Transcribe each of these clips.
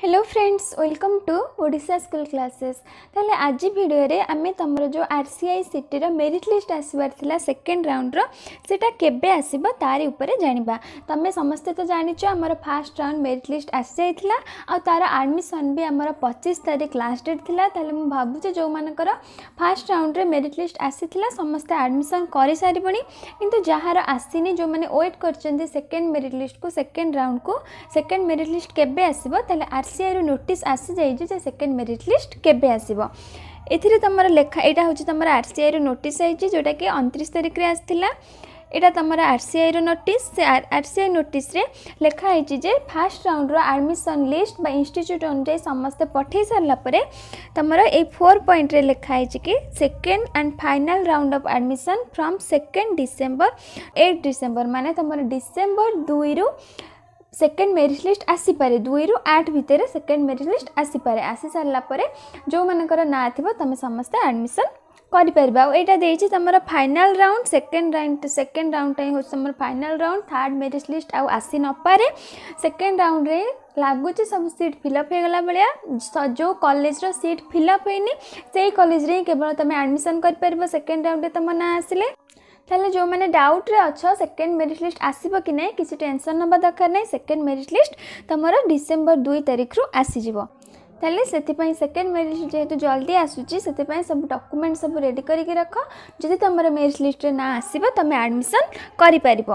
Hello friends welcome to Odisha school classes তাহলে আজি ভিডিওরে আমি তোমার যে আরসিআই সিটির মেরিট লিস্ট আসবার লা সেকেন্ড রাউন্ডর সেটা কেবে আসব তার উপরে জাঁয়া তুমি সমস্তে তো জাঁচ আমার ফার্স্ট রাউন্ড মেরিট লিস্ট আসি যাই আর আডমিশন বি আমার পঁচিশ তারিখ লাস্ট ডেট লা তাহলে মু ভাবুছি যেমনকর ফার্স্ট রাউন্ডরে মেরিট লিস্ট আসিলা সমস্তে আডমিশন করে সারে কিন্তু যার আসিনি যে ওয়েট করছেন সেকেন্ড মেরিট লিস্ট কু সেকেন্ড রাউন্ড কু সেকেন্ড মেরিট লিস্ট কেবে আসব তাহলে আর ଆରସିଆଇରୁ ନୋଟିସ୍ ଆସିଯାଇଛି ଯେ ସେକେଣ୍ଡ ମେରିଟ୍ ଲିଷ୍ଟ କେବେ ଆସିବ। ଏଥିରେ ତୁମର ଲେଖା, ଏଇଟା ହେଉଛି ତୁମର ଆରସିଆଇରୁ ନୋଟିସ୍ ଆସିଛି ଯେଉଁଟାକି ଅଣତିରିଶ ତାରିଖରେ ଆସିଥିଲା। এটা তোমার আরসিআইর নোটিস সে আরসিআই নোটিসে লেখা হয়েছে যে ফার্স্ট রাউন্ডর আডমিশন লিস্ট বা ইনস্টিচ্যুট অনুযায়ী সমস্তে পঠাই সারা পরে তোমার এই ফোর পয়েন্টরে লেখা হয়েছে কি second and final round of admission from second December eight December মানে তোমার ডিসেম্বর দুই রু ସେକେଣ୍ଡ ମେରିଟ୍ ଲିଷ୍ଟ ଆସିପାରେ ଦୁଇରୁ ଆଠ ଭିତରେ ସେକେଣ୍ଡ ମେରିଟ୍ ଲିଷ୍ଟ ଆସିପାରେ ଆସି ସାରିଲା ପରେ ଯେଉଁମାନଙ୍କର ନାଁ ଥିବ ତୁମେ ସମସ୍ତେ ଆଡ଼ମିସନ୍ କରିପାରିବା। ଆଉ ଏଇଟା ଦେଇଛି ତୁମର final round second round second ରାଉଣ୍ଡଟା ହିଁ ହେଉଛି ତୁମର final round third merit list ଆଉ ଆସି ନପାରେ ସେକେଣ୍ଡ ରାଉଣ୍ଡରେ ଲାଗୁଛି ସବୁ ସିଟ୍ ଫିଲ୍ଅପ୍ ହେଇଗଲା ଭଳିଆ। ଯେଉଁ କଲେଜର ସିଟ୍ ଫିଲ୍ଅପ୍ ହେଇନି ସେଇ କଲେଜରେ ହିଁ କେବଳ ତୁମେ ଆଡ଼ମିସନ୍ କରିପାରିବ। ସେକେଣ୍ଡ ରାଉଣ୍ଡରେ ତୁମ ନାଁ ଆସିଲେ। ତାହେଲେ ଯେଉଁମାନେ ଡାଉଟ୍ରେ ଅଛ ସେକେଣ୍ଡ ମେରିଟ୍ ଲିଷ୍ଟ ଆସିବ କି ନାହିଁ କିଛି ଟେନସନ୍ ନେବା ଦରକାର ନାହିଁ ସେକେଣ୍ଡ ମେରିଟ୍ ଲିଷ୍ଟ ତୁମର ଡିସେମ୍ବର ଦୁଇ ତାରିଖରୁ ଆସିଯିବ। ତାହେଲେ ସେଥିପାଇଁ ସେକେଣ୍ଡ ମେରିଟ୍ ଯେହେତୁ ଜଲ୍ଦି ଆସୁଛି ସେଥିପାଇଁ ସବୁ ଡକୁମେଣ୍ଟ ସବୁ ରେଡ଼ି କରିକି ରଖ। ଯଦି ତୁମର ମେରିଟ୍ ଲିଷ୍ଟରେ ନାଁ ଆସିବ ତୁମେ ଆଡ଼ମିସନ୍ କରିପାରିବ।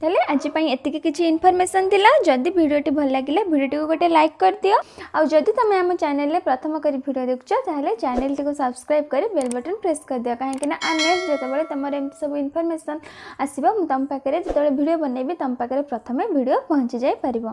তাহলে আজ এতিকি কিছু ইনফরমেসন লা যদি ভিডিওটি ভাল লাগিলে ভিডিওটি গোটে লাইক করিদিও আদি তুমি আমার চ্যানেলে প্রথম করে ভিডিও দেখুছ তাহলে চ্যানেলটি সবসক্রাইব করে বেল বটন প্রেস করিদিও কাহিঁকি না নেক্সট যেতবে তোমার এমতি সব ইনফরমেসন আসব মু তুম পাখে যেত ভিডিও বনাইবি তুম পাখে প্রথমে ভিডিও পৌঁছি যাই পারিব